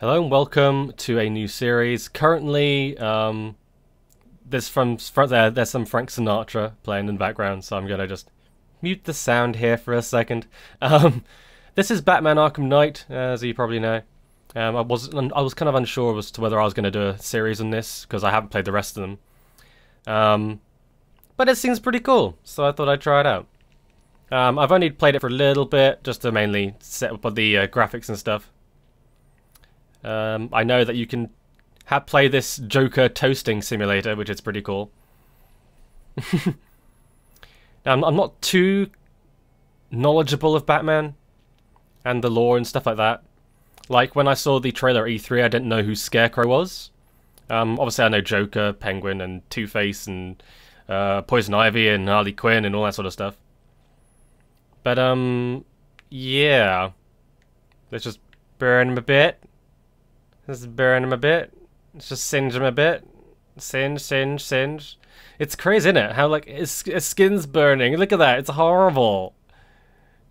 Hello and welcome to a new series. Currently, um, there's from there. There's some Frank Sinatra playing in the background, so I'm gonna just mute the sound here for a second. Um, this is Batman: Arkham Knight, as you probably know. Um, I was I was kind of unsure as to whether I was going to do a series on this because I haven't played the rest of them. Um, but it seems pretty cool, so I thought I'd try it out. Um, I've only played it for a little bit, just to mainly set up the uh, graphics and stuff. Um, I know that you can have play this Joker toasting simulator, which is pretty cool. now, I'm, I'm not too knowledgeable of Batman and the lore and stuff like that. Like when I saw the trailer E3, I didn't know who Scarecrow was. Um, obviously, I know Joker, Penguin, and Two Face, and uh, Poison Ivy, and Harley Quinn, and all that sort of stuff. But um, yeah, let's just burn him a bit. Let's burn him a bit. Just singe him a bit. Singe, singe, singe. It's crazy, isn't it? How like his, his skin's burning. Look at that. It's horrible.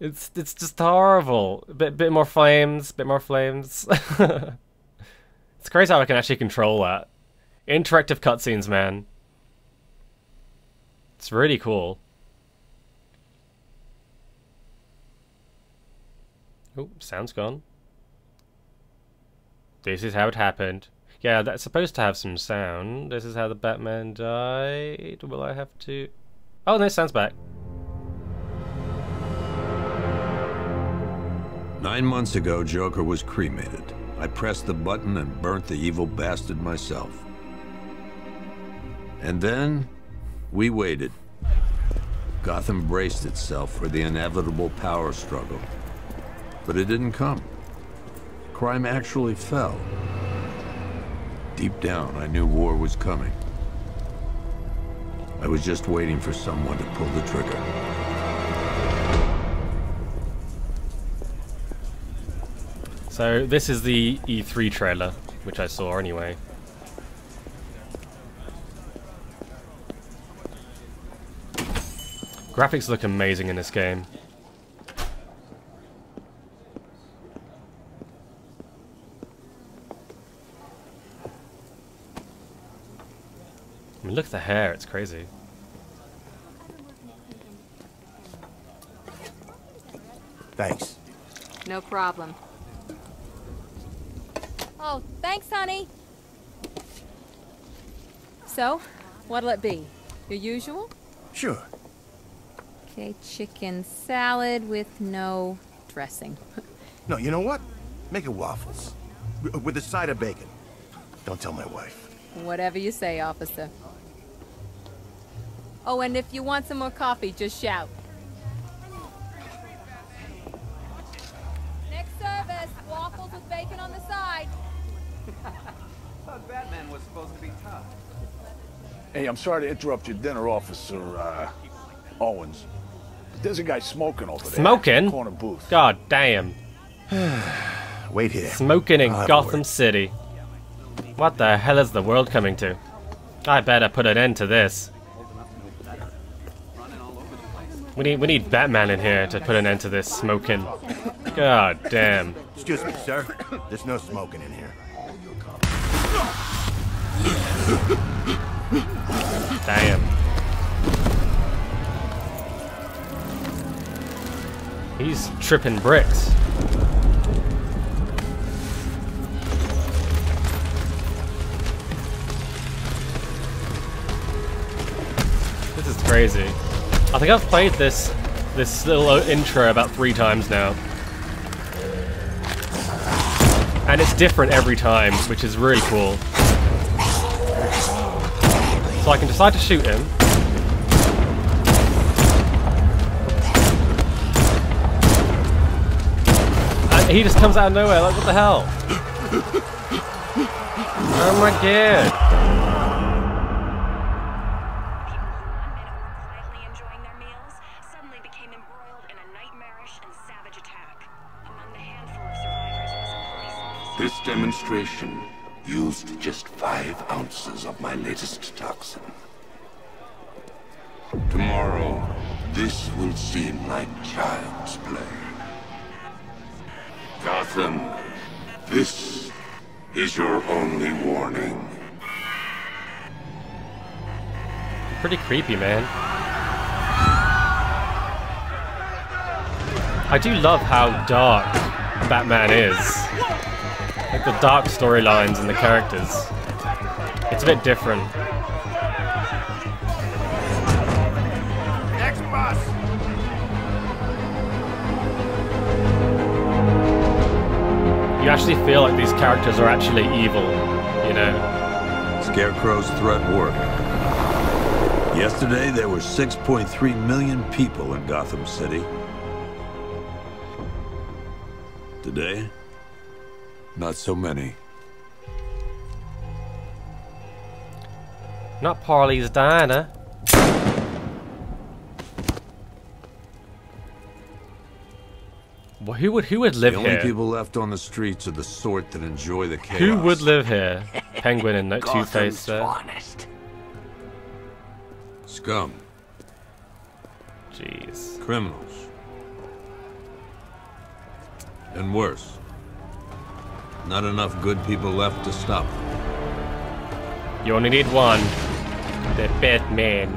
It's it's just horrible. A bit bit more flames, bit more flames. it's crazy how I can actually control that. Interactive cutscenes, man. It's really cool. Oh, sound's gone. This is how it happened. Yeah, that's supposed to have some sound. This is how the Batman died. Will I have to... Oh, no, sound's back. Nine months ago, Joker was cremated. I pressed the button and burnt the evil bastard myself. And then, we waited. Gotham braced itself for the inevitable power struggle. But it didn't come. Crime actually fell. Deep down, I knew war was coming. I was just waiting for someone to pull the trigger. So this is the E3 trailer, which I saw anyway. Graphics look amazing in this game. Look at the hair, it's crazy. Thanks. No problem. Oh, thanks, honey. So, what'll it be? Your usual? Sure. Okay, chicken salad with no dressing. No, you know what? Make it waffles. With a side of bacon. Don't tell my wife. Whatever you say, officer. Oh, and if you want some more coffee, just shout. Next service, waffles with bacon on the side. thought Batman was supposed to be tough. Hey, I'm sorry to interrupt your dinner, Officer uh, Owens. But there's a guy smoking over there. Smoking? Corner booth. God damn. Wait here. Smoking in I'll have a Gotham. City. What the hell is the world coming to? I better put an end to this. We need we need Batman in here to put an end to this smoking. God damn. Excuse me, sir. There's no smoking in here. Damn. He's tripping bricks. This is crazy. I think I've played this this little intro about three times now. And it's different every time, which is really cool. So I can decide to shoot him. And he just comes out of nowhere, like what the hell? Oh my god. This demonstration used just five ounces of my latest toxin. Tomorrow, this will seem like child's play. Gotham, this is your only warning. Pretty creepy, man. I do love how dark Batman is. Like the dark storylines and the characters. It's a bit different. Next bus! You actually feel like these characters are actually evil, you know? Scarecrow's threat worked. Yesterday, there were 6.3 million people in Gotham City. Today, not so many. Not Pauli's Diner. Well, who would who would live The only here? people left on the streets are the sort that enjoy the chaos. Who would live here? Penguin and no Two Face there. finest. Scum, Jeez. criminals, and worse. Not enough good people left to stop them. You only need one. The Batman.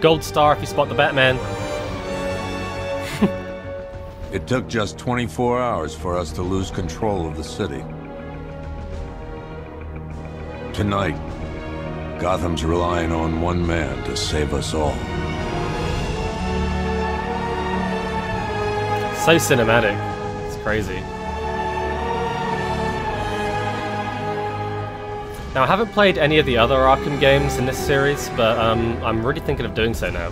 Gold star if you spot the Batman. It took just 24 hours for us to lose control of the city. Tonight, Gotham's relying on one man to save us all. So cinematic. It's crazy. Now, I haven't played any of the other Arkham games in this series, but um, I'm really thinking of doing so now.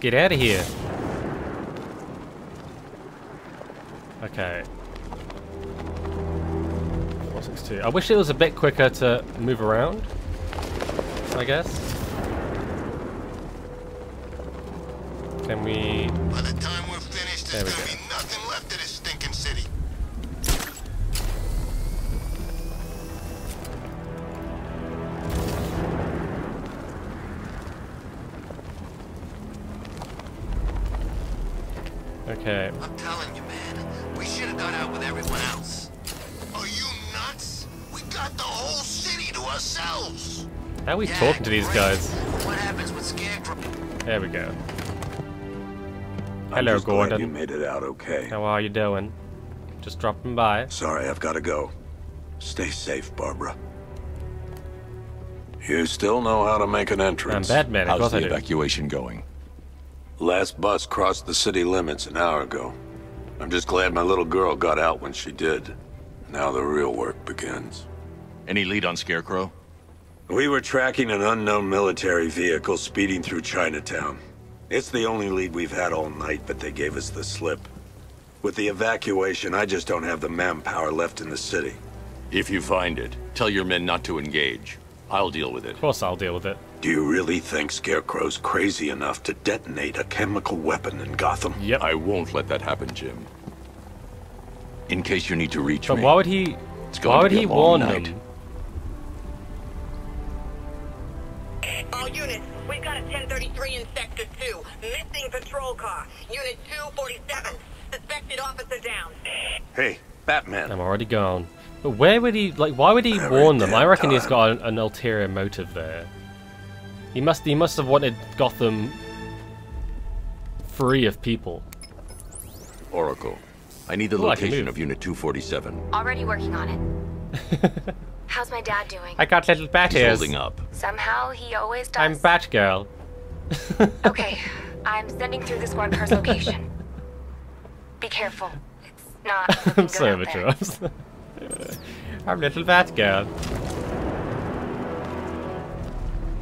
Get out of here. Okay. 462. I wish it was a bit quicker to move around. I guess. Can we... we got out with everyone else. Are you nuts? We got the whole city to ourselves. How are we Yeah, talking to these great. guys? What happens with Scarecrow? There we go. I'm Hello, just glad Gordon. you made it out okay. How are you doing? Just dropping by. Sorry, I've got to go. Stay safe, Barbara. You still know how to make an entrance. I'm entrance. Batman, of How's the evacuation going? Last bus crossed the city limits an hour ago. I'm just glad my little girl got out when she did. Now the real work begins. Any lead on Scarecrow? We were tracking an unknown military vehicle speeding through Chinatown. It's the only lead we've had all night, but they gave us the slip. With the evacuation, I just don't have the manpower left in the city. If you find it, tell your men not to engage. I'll deal with it. Of course I'll deal with it. Do you really think Scarecrow's crazy enough to detonate a chemical weapon in Gotham? Yep. I won't let that happen, Jim. In case you need to reach But me. why would he... It's going Why to would be he warn night. them? All units, we've got a 1033 in Sector 2. Missing patrol car. Unit 247. Suspected officer down. Hey, Batman. I'm already gone. But where would he... Like, why would he Every warn them? I damn reckon he's got an, an ulterior motive there. He must... He must have wanted Gotham... free of people. Oracle, I need the Ooh, location of Unit 247. Already working on it. How's my dad doing? I got little bat He's ears. holding up. Somehow he always does. I'm Batgirl. Okay, I'm sending through the squad car's location. Be careful. It's not I'm good so out there. mature. I'm little Batgirl.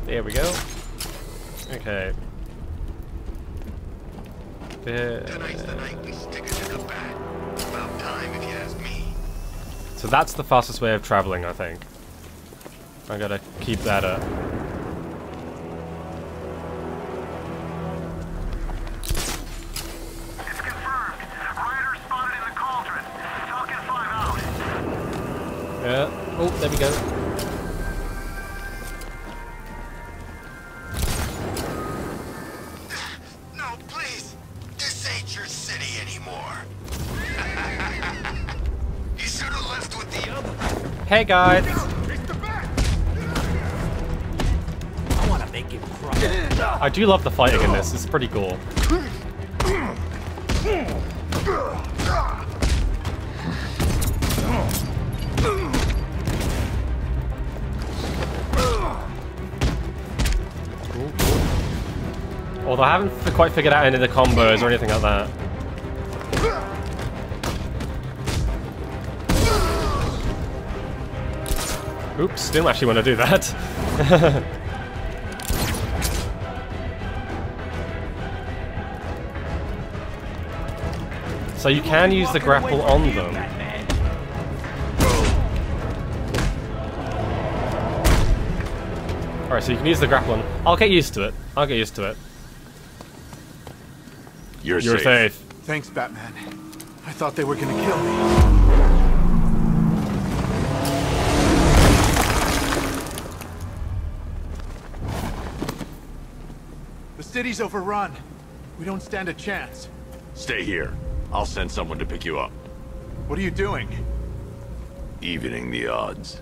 There we go. Okay. There. Tonight's the night we stick it to the bat. About time, if you ask me. So that's the fastest way of traveling, I think. I gotta keep that up. Guys. I do love the fighting in this. It's pretty cool. Although I haven't quite figured out any of the combos or anything like that. Oops, didn't actually want to do that. so you can use the grapple on them. Alright, so you can use the grapple on. I'll get used to it. I'll get used to it. You're, You're safe. Thanks, Batman. I thought they were gonna kill me. City's overrun. We don't stand a chance. Stay here. I'll send someone to pick you up. What are you doing? Evening the odds.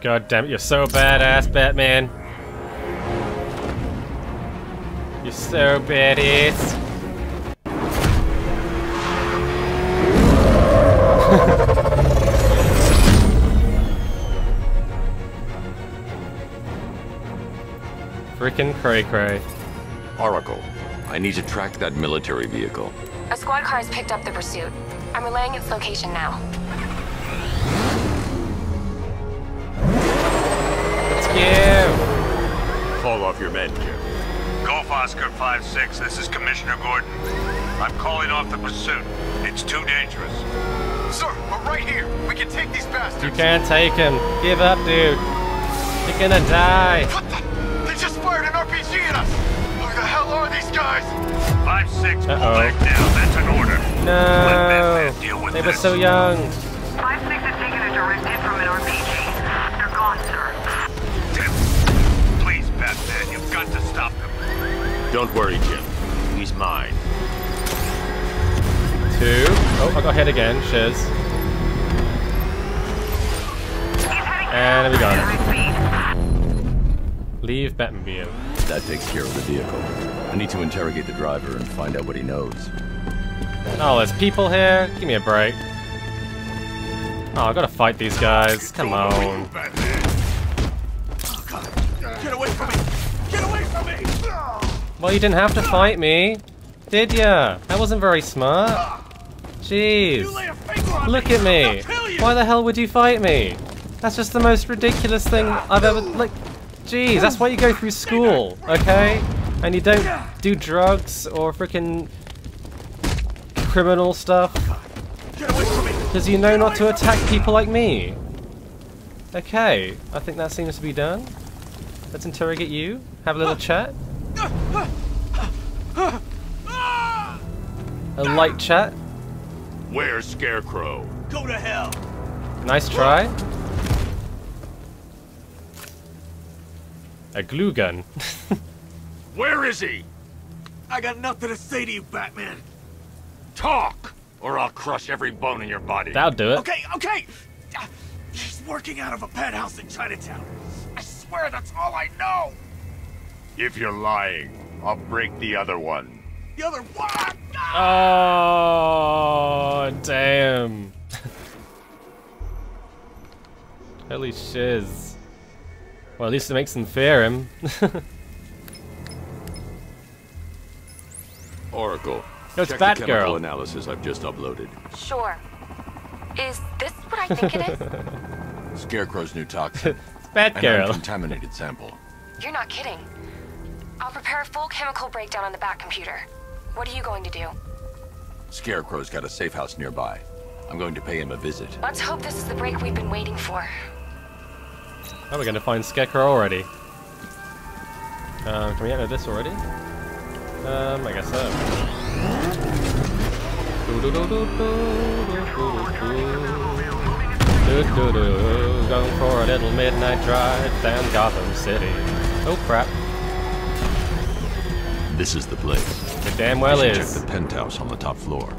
God damn it, you're so badass, Batman. You're so badass. Freaking cray cray. Oracle, I need to track that military vehicle. A squad car has picked up the pursuit. I'm relaying its location now. Let's go. Call off your men, Jim. Golf Oscar 5-6, this is Commissioner Gordon. I'm calling off the pursuit. It's too dangerous. Sir, we're right here. We can take these bastards. You can't take him. Give up, dude. You're gonna die. These guys? 5-6, Uh-oh. back down. That's an order. No. Batman deal with They were this. so young. 5-6 has taken a direct hit from an RPG. They're gone, sir. Tim, please, Batman, you've got to stop them. Don't worry, Jim. He's mine. Two. Oh, I got hit again. Shiz. And we got it. Leave Batmobile. That takes care of the vehicle. I need to interrogate the driver and find out what he knows. Oh, there's people here. Give me a break. Oh, I gotta fight these guys. Come on. Get away from me! Get away from me! Well, you didn't have to fight me, did ya? That wasn't very smart. Jeez. Look at me. Why the hell would you fight me? That's just the most ridiculous thing I've ever like. Jeez, that's why you go through school, okay? And you don't do drugs or freaking criminal stuff. Because you know not to attack people like me. Okay, I think that seems to be done. Let's interrogate you. Have a little chat. A light chat. Where's Scarecrow? Go to hell. Nice try. A glue gun. Where is he? I got nothing to say to you, Batman. Talk, or I'll crush every bone in your body. That'll do it. Okay, okay. Ah, He's working out of a penthouse in Chinatown. I swear that's all I know. If you're lying, I'll break the other one. The other one. Oh, damn. Holy shiz. Well, at least it makes them fear him. Oracle, No, It's check the Batgirl. chemical analysis I've just uploaded. Sure. Is this what I think it is? Scarecrow's new toxin. it's Batgirl. An uncontaminated sample. You're not kidding. I'll prepare a full chemical breakdown on the back computer. What are you going to do? Scarecrow's got a safe house nearby. I'm going to pay him a visit. Let's hope this is the break we've been waiting for. Oh, we're gonna find Scarecrow already. Um, can we enter this already? Um, I guess so. Going for a little midnight drive down Gotham City. Oh crap! This is the place. It damn well is. Check the penthouse on the top floor.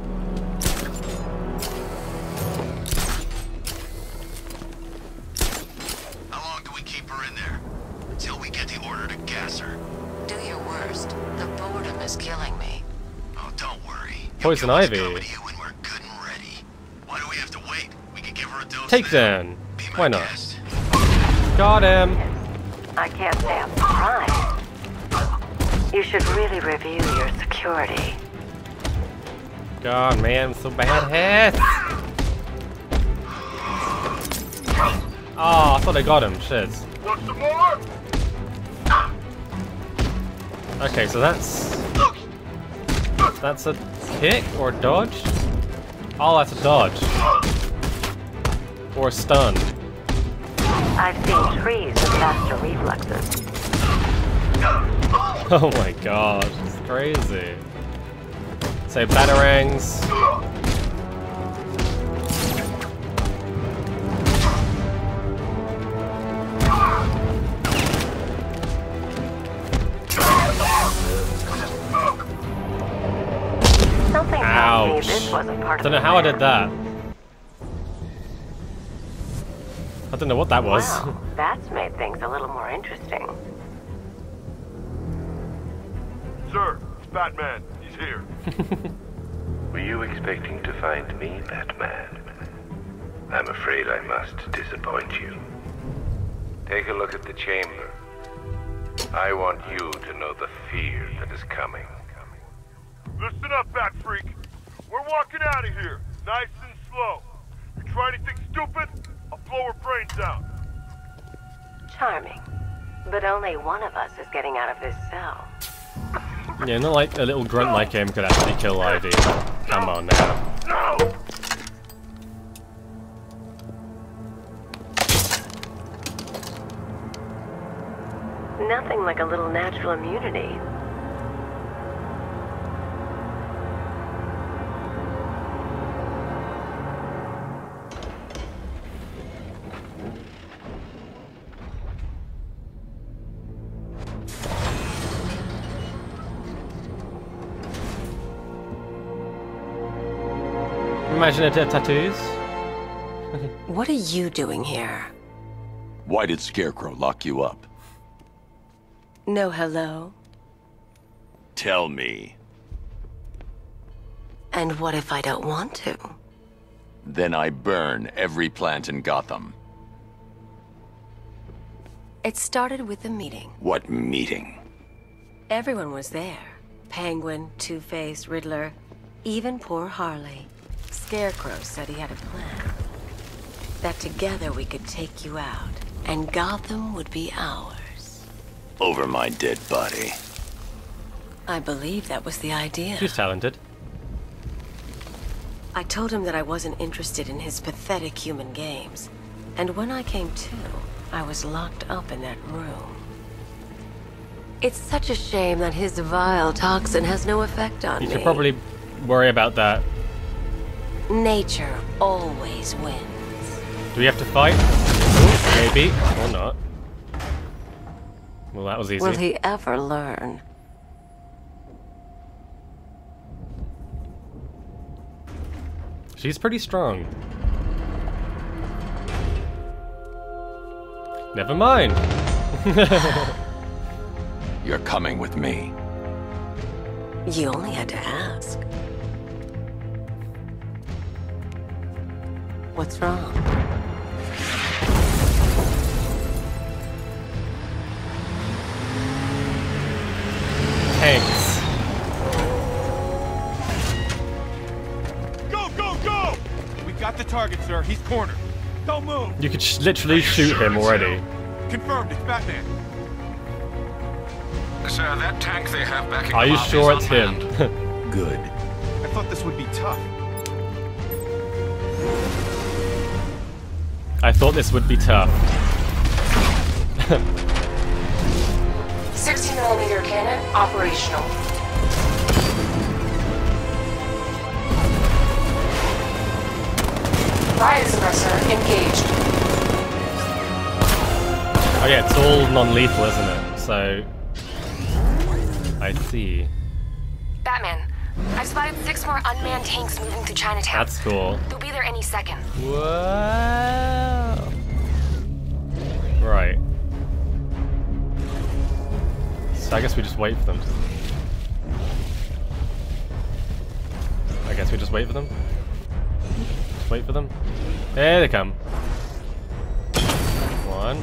A dose Take down. Why not? Got him. I can't say I'm surprised. You should really review your security. God, man, I'm so bad hit. Oh, ah, I thought I got him. Shit. Want some more? Okay, so that's that's a kick or dodge. Oh, that's a dodge or stun. I've seen trees with faster reflexes. Oh my god, it's crazy. So batarangs. This wasn't part of Don't know the how I did that. I don't know what that was. Well, that's made things a little more interesting. Sir, it's Batman. He's here. Were you expecting to find me, Batman? I'm afraid I must disappoint you. Take a look at the chamber. I want you to know the fear that is coming. Listen up, Bat Freak. We're walking out of here, nice and slow. You try anything stupid, I'll blow her brains out. Charming. But only one of us is getting out of this cell. Yeah, not like a little grunt like him could actually kill Ivy. Come on now. No! Nothing like a little natural immunity. Imaginative tattoos. What are you doing here? Why did Scarecrow lock you up? No hello? Tell me. And what if I don't want to? Then I burn every plant in Gotham. It started with a meeting. What meeting? Everyone was there. Penguin, Two-Face, Riddler, even poor Harley. Scarecrow said he had a plan. That together we could take you out, and Gotham would be ours. Over my dead body. I believe that was the idea. She's talented. I told him that I wasn't interested in his pathetic human games. And when I came to, I was locked up in that room. It's such a shame that his vile toxin has no effect on me. You me. should probably worry about that. Nature always wins. Do we have to fight? Ooh, maybe. Or not. Well, that was easy. Will he ever learn? She's pretty strong. Never mind. You're coming with me. You only had to ask. What's wrong? Thanks. Go, go, go! We got the target, sir. He's cornered. Don't move. You could sh literally shoot him already. Confirmed, it's Batman. Sir, that tank they have back backing Are you sure is it's him? Good. I thought this would be tough. I thought this would be tough. 60 millimeter cannon operational. Riot suppressor engaged. Oh yeah, it's all non-lethal, isn't it? So... I see. Batman, I've spotted six more unmanned tanks moving through Chinatown. That's cool. They'll be there any second. Wow. Right. So I guess we just wait for them. I guess we just wait for them. Just wait for them. There they come. One.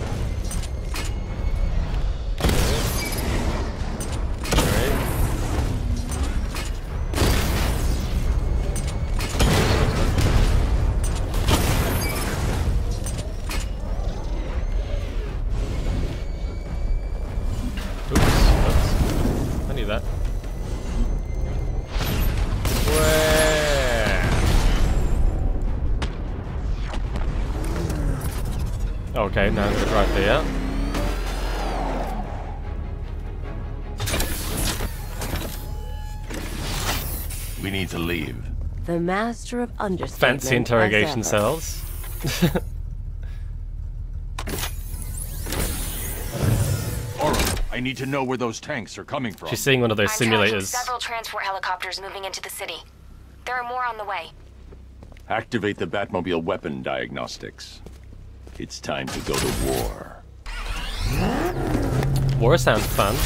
Okay, now I'm gonna drive there. We need to leave. The master of understatement. Fancy interrogation cells. Alright, I need to know where those tanks are coming from. She's seeing one of those I'm tracking simulators. several transport helicopters moving into the city. There are more on the way. Activate the Batmobile weapon diagnostics. It's time to go to war. War sounds fun.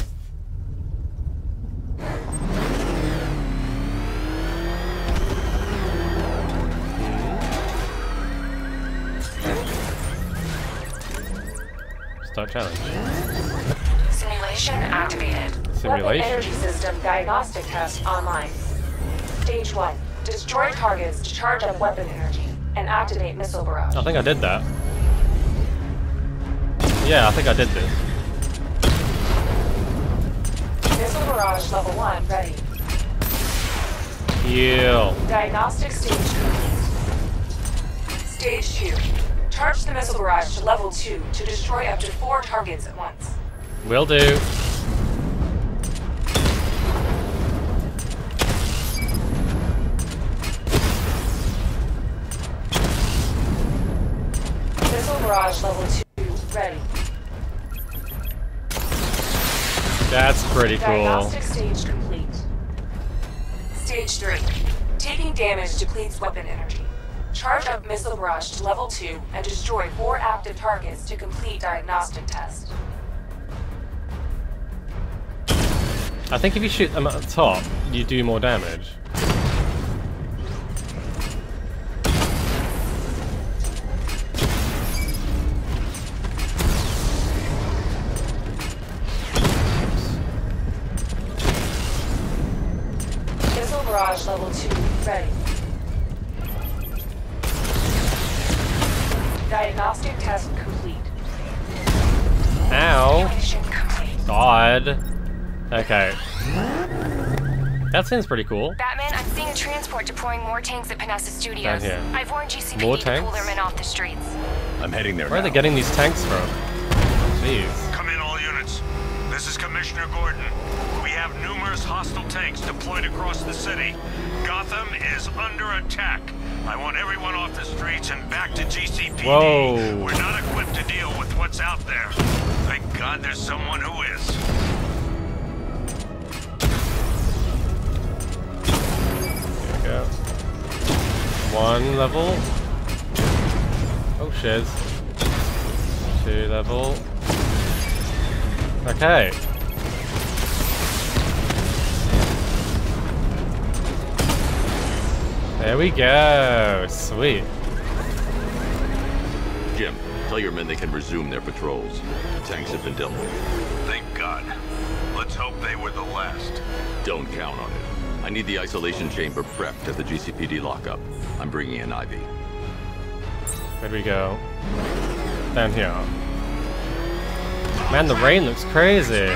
Start challenge. Simulation activated. Weapon energy system diagnostic test online. Stage 1. Destroy targets to charge up weapon energy and activate missile barrage. I think I did that. Yeah, I think I did this. Missile barrage level 1 ready. Yeah. Diagnostic stage complete. Stage 2. Charge the missile barrage to level 2 to destroy up to 4 targets at once. Will do. Ready. That's pretty cool. Diagnostic stage complete. Stage 3. Taking damage depletes weapon energy. Charge up missile barrage to level 2 and destroy 4 active targets to complete diagnostic test. I think if you shoot them at the top, you do more damage. That seems pretty cool. Batman, I'm seeing a transport deploying more tanks at Panessa Studios. Down here. I've warned GCPD More to pull tanks? their men off the streets. I'm heading there Where are they getting these tanks from? Jeez. Come in, all units. This is Commissioner Gordon. We have numerous hostile tanks deployed across the city. Gotham is under attack. I want everyone off the streets and back to GCPD. Whoa. We're not equipped to deal with what's out there. Thank God there's someone who is. Go. One level. Oh shiz. Two level. Okay. There we go. Sweet. Jim, tell your men they can resume their patrols. The Tanks have been dealt with. Thank God. Let's hope they were the last. Don't count on it. I need the isolation chamber prepped at the GCPD lockup. I'm bringing in Ivy. Where'd we go? Down here. Man, the rain looks crazy.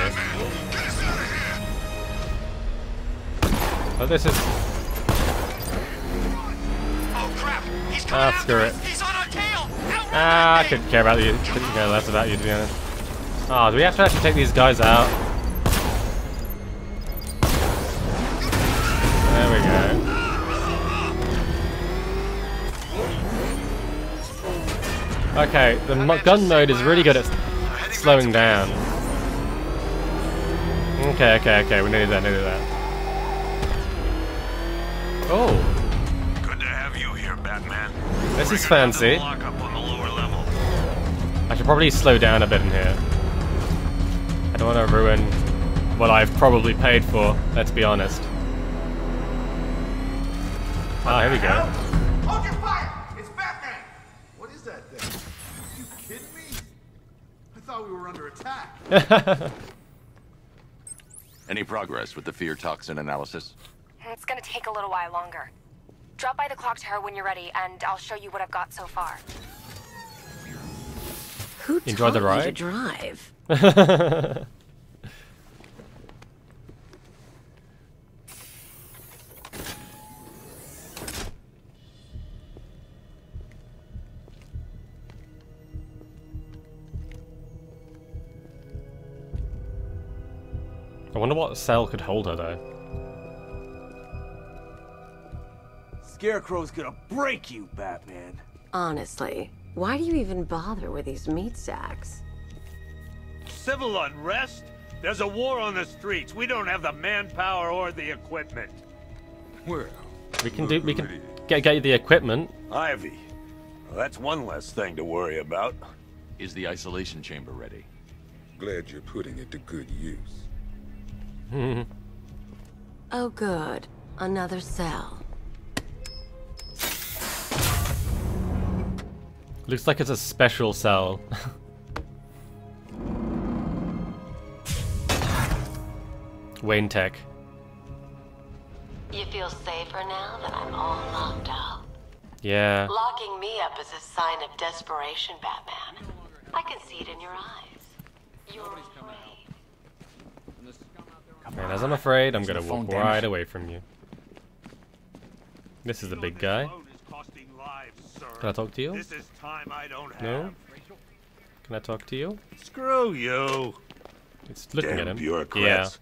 Oh, this is. Ah, screw it. He's on our tail! Ah, I couldn't care about you. Couldn't care less about you, to be honest. Ah, do we have to actually take these guys out? Okay, the gun mode is really good at slowing down. Okay, okay, okay, we needed that, needed that. Oh. Good to have you here, Batman. This is Bring it down to the fancy. lockup on the lower level. I should probably slow down a bit in here. I don't want to ruin what I've probably paid for, let's be honest. Ah, here we go. Were under attack. Any progress with the fear toxin analysis? It's gonna take a little while longer. Drop by the clock tower when you're ready, and I'll show you what I've got so far. Who Enjoy the taught you ride? to drive? I wonder what cell could hold her though. Scarecrow's gonna break you, Batman. Honestly, why do you even bother with these meat sacks? Civil unrest? There's a war on the streets. We don't have the manpower or the equipment. Well, We can do we can get get you the equipment. Ivy. Well, that's one less thing to worry about. Is the isolation chamber ready? glad you're putting it to good use. Oh, good. Another cell. Looks like it's a special cell. Wayne Tech. You feel safer now that I'm all locked up? Yeah. Locking me up is a sign of desperation, Batman. I can see it in your eyes. You're afraid. And as I'm afraid, I'm gonna walk right away from you. This is the big guy. Can I talk to you? This is time I don't have. No? Can I talk to you? Screw you. It's looking Damn at him. bureaucrats.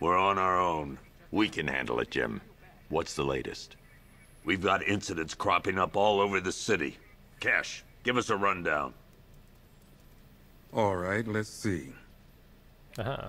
We're on our own. We can handle it, Jim. What's the latest? We've got incidents cropping up all over the city. Cash, give us a rundown. All right, let's see. Uh-huh.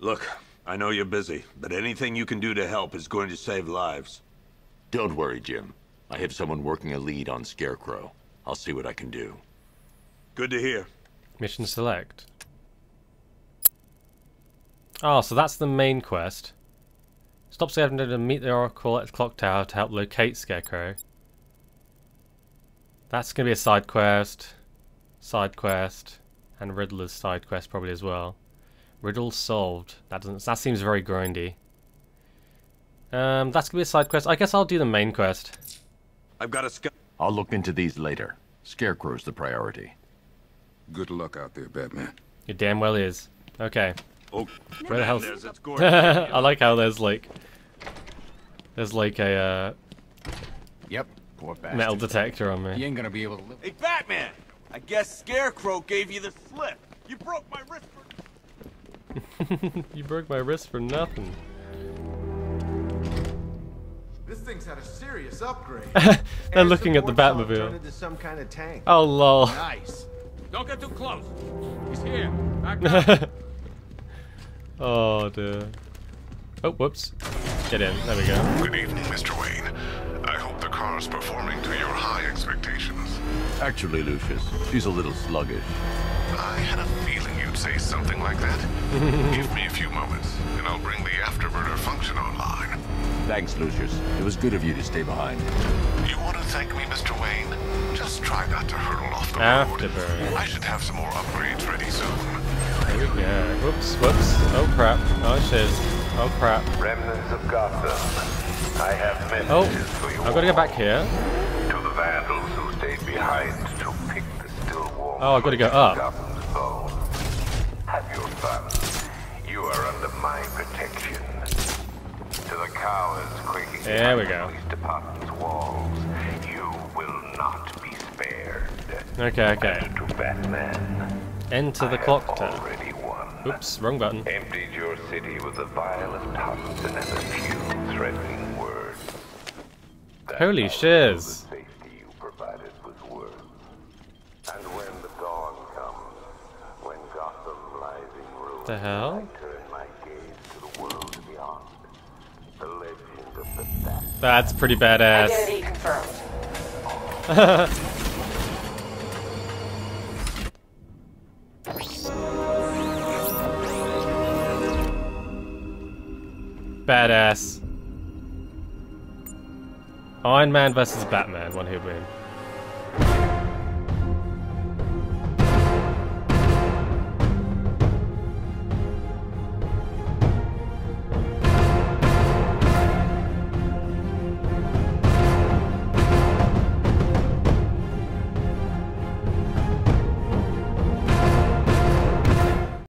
Look, I know you're busy, but anything you can do to help is going to save lives. Don't worry, Jim. I have someone working a lead on Scarecrow. I'll see what I can do. Good to hear. Mission select. Oh, so that's the main quest. Stop Scarecrow to meet the Oracle at the clock tower to help locate Scarecrow. That's gonna be a side quest, side quest, and Riddler's side quest probably as well. Riddle solved. That doesn't. That seems very grindy. Um, that's gonna be a side quest. I guess I'll do the main quest. I've got a sc- I'll look into these later. Scarecrow's the priority. Good luck out there, Batman. It damn well is. Okay. Oh, Where the hell's... Menendez, it's Gordon. I like how there's like... There's like a uh, Yep, poor bastard. metal detector on He me. ain't gonna be able to live. Hey, Batman! I guess Scarecrow gave you the slip. You broke my wrist for... you broke my wrist for nothing. This thing's had a serious upgrade. They're looking at the Batmobile. into some kind of tank. Oh lol. Nice. Don't get too close. He's here. Back oh dear. Oh, whoops. Get in. There we go. Good evening, Mr. Wayne. I hope the car's performing to your high expectations. Actually, Lucius, she's a little sluggish. I had a feeling you'd say something like that. Give me a few moments, and I'll bring the afterburner function online. Thanks, Lucius. It was good of you to stay behind. You want to thank me, Mr. Wayne? Just try not to hurtle off the road. I should have some more upgrades ready soon. There we go. Whoops, whoops. Oh crap. Oh shiz. Oh crap. Remnants of Gotham. I have Oh, for you I've got to go all. back here. To the vandals who stayed behind to pick the still warm Oh, I've got to go up. There we go. the department's walls, you will not be spared. Okay, okay. To Batman, Enter the clock tower. Oops, wrong button. Emptied your city with a violent hunt and a few threatening words. Holy shiz. Safety you provided was worth. And when the dawn comes, when Gotham lies in ruin, The hell? I turn my gaze to the world beyond. The legend of the Bat. That's pretty badass. Identity confirmed. Badass. Iron Man versus Batman, one who win.